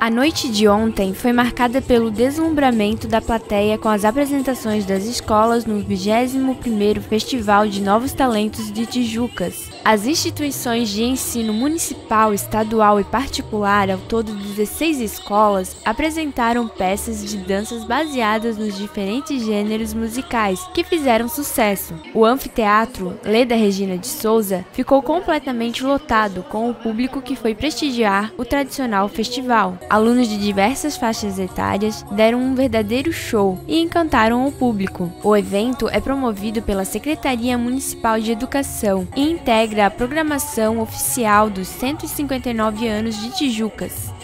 A noite de ontem foi marcada pelo deslumbramento da plateia com as apresentações das escolas no 21º Festival de Novos Talentos de Tijucas. As instituições de ensino municipal, estadual e particular, ao todo 16 escolas, apresentaram peças de danças baseadas nos diferentes gêneros musicais que fizeram sucesso. O anfiteatro Leda Regina de Souza ficou completamente lotado com o público que foi prestigiar o tradicional festival. Alunos de diversas faixas etárias deram um verdadeiro show e encantaram o público. O evento é promovido pela Secretaria Municipal de Educação e integra a programação oficial dos 159 anos de Tijucas.